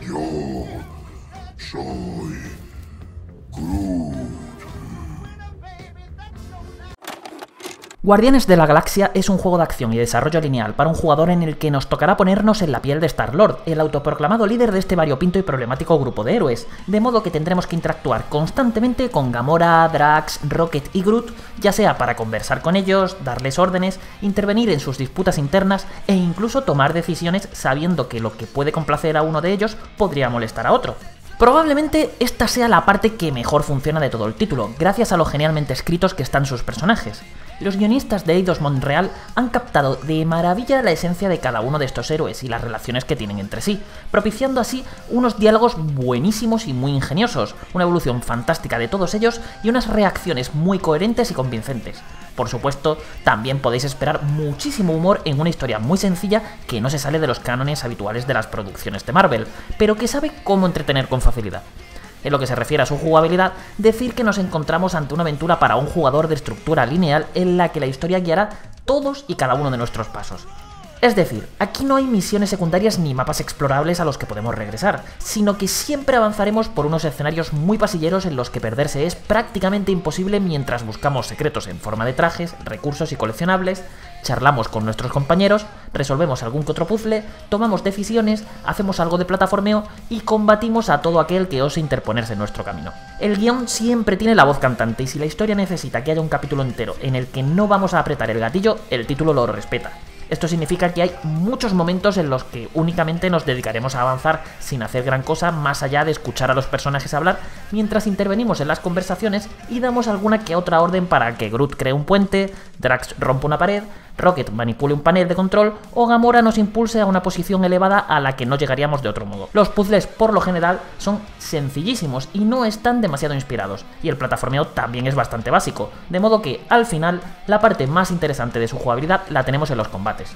Yo soy Groot. Guardianes de la Galaxia es un juego de acción y desarrollo lineal para un jugador en el que nos tocará ponernos en la piel de Star-Lord, el autoproclamado líder de este variopinto y problemático grupo de héroes, de modo que tendremos que interactuar constantemente con Gamora, Drax, Rocket y Groot, ya sea para conversar con ellos, darles órdenes, intervenir en sus disputas internas e incluso tomar decisiones sabiendo que lo que puede complacer a uno de ellos podría molestar a otro. Probablemente esta sea la parte que mejor funciona de todo el título, gracias a lo genialmente escritos que están sus personajes los guionistas de Eidos Montreal han captado de maravilla la esencia de cada uno de estos héroes y las relaciones que tienen entre sí, propiciando así unos diálogos buenísimos y muy ingeniosos, una evolución fantástica de todos ellos y unas reacciones muy coherentes y convincentes. Por supuesto, también podéis esperar muchísimo humor en una historia muy sencilla que no se sale de los cánones habituales de las producciones de Marvel, pero que sabe cómo entretener con facilidad. En lo que se refiere a su jugabilidad, decir que nos encontramos ante una aventura para un jugador de estructura lineal en la que la historia guiará todos y cada uno de nuestros pasos. Es decir, aquí no hay misiones secundarias ni mapas explorables a los que podemos regresar, sino que siempre avanzaremos por unos escenarios muy pasilleros en los que perderse es prácticamente imposible mientras buscamos secretos en forma de trajes, recursos y coleccionables, charlamos con nuestros compañeros, resolvemos algún que otro puzzle, tomamos decisiones, hacemos algo de plataformeo y combatimos a todo aquel que ose interponerse en nuestro camino. El guion siempre tiene la voz cantante y si la historia necesita que haya un capítulo entero en el que no vamos a apretar el gatillo, el título lo respeta. Esto significa que hay muchos momentos en los que únicamente nos dedicaremos a avanzar sin hacer gran cosa más allá de escuchar a los personajes hablar mientras intervenimos en las conversaciones y damos alguna que otra orden para que Groot cree un puente, Drax rompa una pared, Rocket manipule un panel de control o Gamora nos impulse a una posición elevada a la que no llegaríamos de otro modo. Los puzzles por lo general son sencillísimos y no están demasiado inspirados, y el plataformeo también es bastante básico, de modo que al final la parte más interesante de su jugabilidad la tenemos en los combates.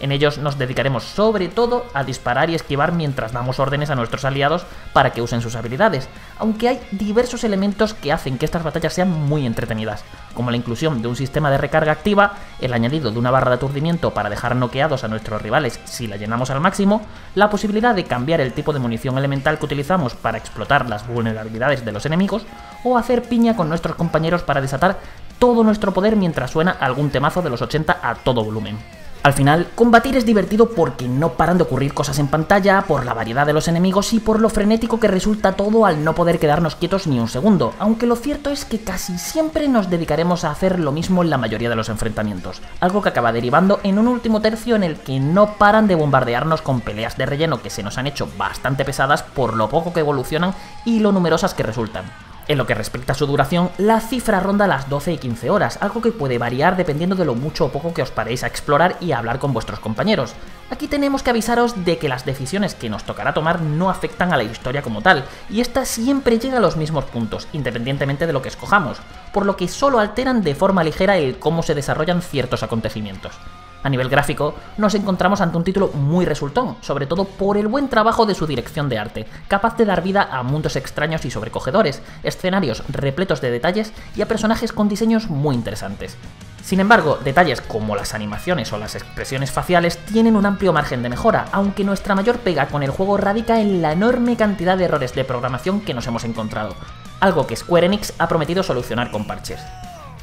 En ellos nos dedicaremos sobre todo a disparar y esquivar mientras damos órdenes a nuestros aliados para que usen sus habilidades, aunque hay diversos elementos que hacen que estas batallas sean muy entretenidas, como la inclusión de un sistema de recarga activa, el añadido de una barra de aturdimiento para dejar noqueados a nuestros rivales si la llenamos al máximo, la posibilidad de cambiar el tipo de munición elemental que utilizamos para explotar las vulnerabilidades de los enemigos, o hacer piña con nuestros compañeros para desatar todo nuestro poder mientras suena algún temazo de los 80 a todo volumen. Al final, combatir es divertido porque no paran de ocurrir cosas en pantalla, por la variedad de los enemigos y por lo frenético que resulta todo al no poder quedarnos quietos ni un segundo, aunque lo cierto es que casi siempre nos dedicaremos a hacer lo mismo en la mayoría de los enfrentamientos, algo que acaba derivando en un último tercio en el que no paran de bombardearnos con peleas de relleno que se nos han hecho bastante pesadas por lo poco que evolucionan y lo numerosas que resultan. En lo que respecta a su duración, la cifra ronda las 12 y 15 horas, algo que puede variar dependiendo de lo mucho o poco que os paréis a explorar y a hablar con vuestros compañeros. Aquí tenemos que avisaros de que las decisiones que nos tocará tomar no afectan a la historia como tal, y esta siempre llega a los mismos puntos, independientemente de lo que escojamos, por lo que solo alteran de forma ligera el cómo se desarrollan ciertos acontecimientos. A nivel gráfico, nos encontramos ante un título muy resultón, sobre todo por el buen trabajo de su dirección de arte, capaz de dar vida a mundos extraños y sobrecogedores, escenarios repletos de detalles y a personajes con diseños muy interesantes. Sin embargo, detalles como las animaciones o las expresiones faciales tienen un amplio margen de mejora, aunque nuestra mayor pega con el juego radica en la enorme cantidad de errores de programación que nos hemos encontrado, algo que Square Enix ha prometido solucionar con parches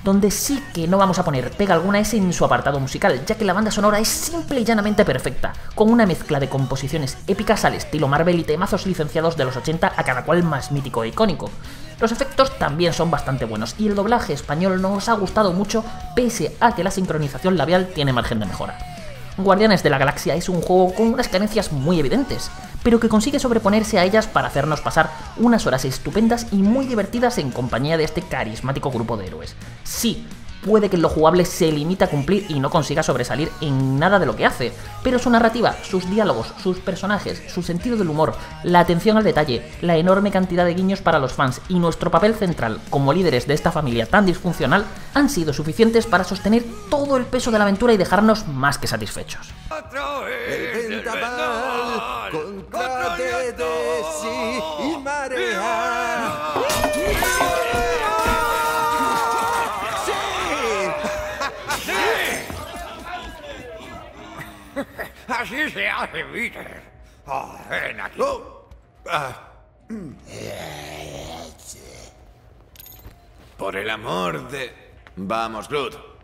donde sí que no vamos a poner pega alguna es en su apartado musical, ya que la banda sonora es simple y llanamente perfecta, con una mezcla de composiciones épicas al estilo Marvel y temazos licenciados de los 80 a cada cual más mítico e icónico. Los efectos también son bastante buenos y el doblaje español nos ha gustado mucho pese a que la sincronización labial tiene margen de mejora. Guardianes de la Galaxia es un juego con unas carencias muy evidentes, pero que consigue sobreponerse a ellas para hacernos pasar unas horas estupendas y muy divertidas en compañía de este carismático grupo de héroes. Sí, puede que lo jugable se limite a cumplir y no consiga sobresalir en nada de lo que hace, pero su narrativa, sus diálogos, sus personajes, su sentido del humor, la atención al detalle, la enorme cantidad de guiños para los fans y nuestro papel central como líderes de esta familia tan disfuncional han sido suficientes para sostener todo el peso de la aventura y dejarnos más que satisfechos. Así se hace, Peter. Oh, ven aquí. Ah. Por el amor de... Vamos, Groot.